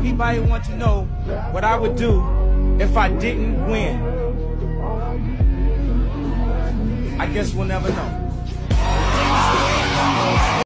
Everybody wants to know what I would do if I didn't win. I guess we'll never know.